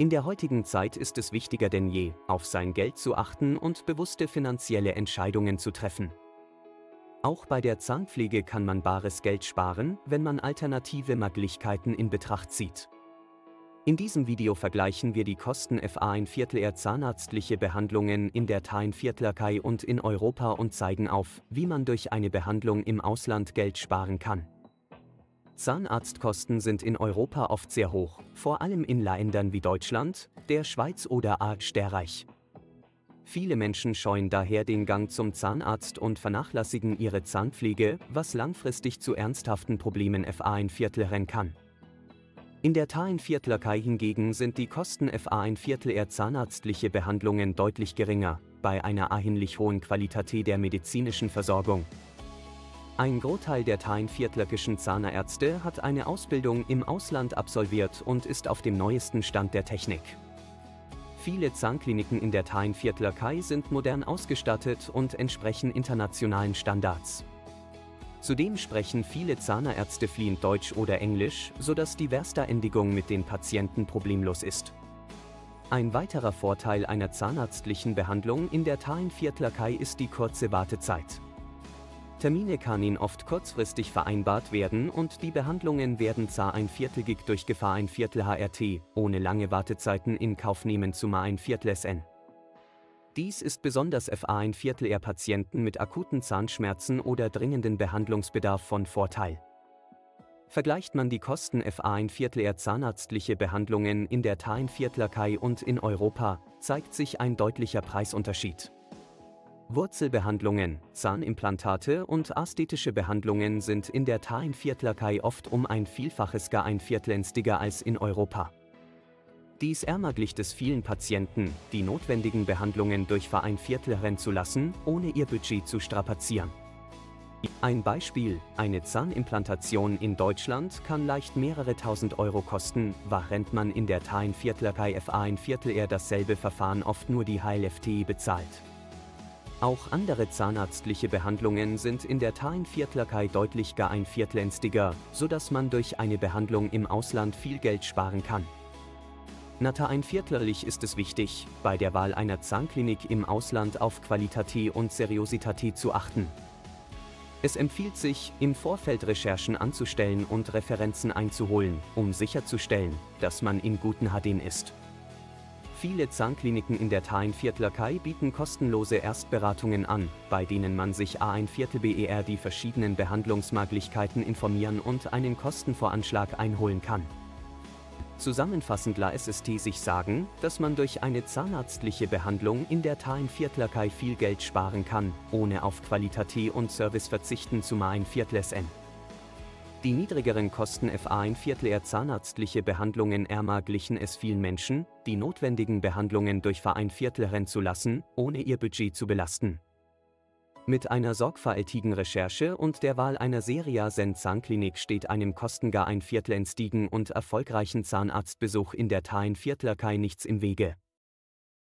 In der heutigen Zeit ist es wichtiger denn je, auf sein Geld zu achten und bewusste finanzielle Entscheidungen zu treffen. Auch bei der Zahnpflege kann man bares Geld sparen, wenn man alternative Möglichkeiten in Betracht zieht. In diesem Video vergleichen wir die Kosten FA ein Viertel zahnarztliche Behandlungen in der Tain Viertlerkei und in Europa und zeigen auf, wie man durch eine Behandlung im Ausland Geld sparen kann. Zahnarztkosten sind in Europa oft sehr hoch, vor allem in Ländern wie Deutschland, der Schweiz oder Österreich. Viele Menschen scheuen daher den Gang zum Zahnarzt und vernachlässigen ihre Zahnpflege, was langfristig zu ernsthaften Problemen FA ein Viertelren kann. In der Viertlerkei hingegen sind die Kosten FA ein Viertel eher zahnarztliche Behandlungen deutlich geringer, bei einer erheblich hohen Qualität der medizinischen Versorgung, ein Großteil der Tain-Viertlöckischen Zahnärzte hat eine Ausbildung im Ausland absolviert und ist auf dem neuesten Stand der Technik. Viele Zahnkliniken in der Tain-Viertlöckei sind modern ausgestattet und entsprechen internationalen Standards. Zudem sprechen viele Zahnärzte fliehend Deutsch oder Englisch, sodass die Versta-Endigung mit den Patienten problemlos ist. Ein weiterer Vorteil einer zahnarztlichen Behandlung in der Tain-Viertlöckei ist die kurze Wartezeit. Termine kann oft kurzfristig vereinbart werden und die Behandlungen werden zwar ein Viertelgig durch Gefahr ein Viertel HRT, ohne lange Wartezeiten in Kauf nehmen zumal ein Viertel SN. Dies ist besonders FA ein Viertel R Patienten mit akuten Zahnschmerzen oder dringenden Behandlungsbedarf von Vorteil. Vergleicht man die Kosten FA ein Viertel R zahnarztliche Behandlungen in der TAIN Viertlerkei und in Europa, zeigt sich ein deutlicher Preisunterschied. Wurzelbehandlungen, Zahnimplantate und ästhetische Behandlungen sind in der Tain-Viertlerkei oft um ein Vielfaches gar ein Viertelänstiger als in Europa. Dies ermöglicht es vielen Patienten, die notwendigen Behandlungen durch Verein Viertelrennen zu lassen, ohne ihr Budget zu strapazieren. Ein Beispiel, eine Zahnimplantation in Deutschland kann leicht mehrere tausend Euro kosten, während man in der Tain Viertlerkei FA ein Viertel eher dasselbe Verfahren oft nur die HLFT bezahlt. Auch andere zahnarztliche Behandlungen sind in der Tain-Viertlerkei deutlich gar ein Viertelänstiger, sodass man durch eine Behandlung im Ausland viel Geld sparen kann. Nata ein Viertlerlich ist es wichtig, bei der Wahl einer Zahnklinik im Ausland auf Qualität und Seriosität zu achten. Es empfiehlt sich, im Vorfeld Recherchen anzustellen und Referenzen einzuholen, um sicherzustellen, dass man in guten Hadin ist. Viele Zahnkliniken in der Tain-Viertlerkei bieten kostenlose Erstberatungen an, bei denen man sich A1 Viertel BER die verschiedenen Behandlungsmöglichkeiten informieren und einen Kostenvoranschlag einholen kann. Zusammenfassend SST sich sagen, dass man durch eine zahnarztliche Behandlung in der Tain-Viertlerkei viel Geld sparen kann, ohne auf Qualität und Service verzichten zu ein Viertles N. Die niedrigeren Kosten FA ein Viertel zahnarztliche Behandlungen ärmer glichen es vielen Menschen, die notwendigen Behandlungen durch Verein Viertel zu lassen, ohne ihr Budget zu belasten. Mit einer sorgfältigen Recherche und der Wahl einer Seria Sen Zahnklinik steht einem kostengar ein Viertel entstiegen und erfolgreichen Zahnarztbesuch in der Tain Viertlerkei nichts im Wege.